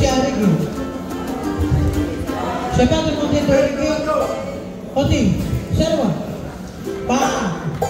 Ada lagi. Siapa yang mau lagi? Oti, siapa? Pak. Tina.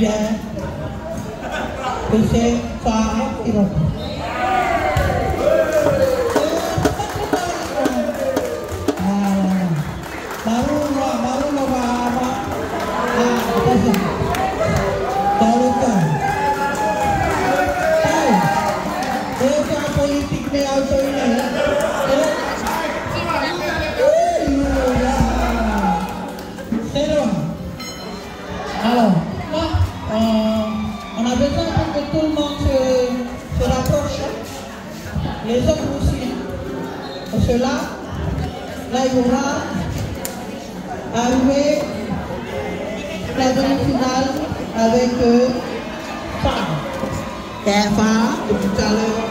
Que c'est par Iroquois. Ah, baru lo, baru apa? Ah, apa sih? Baru les autres vous suivent. Pour cela, là, il y aura arrivé la demi-finale avec euh, Fa. Fa, depuis tout à l'heure.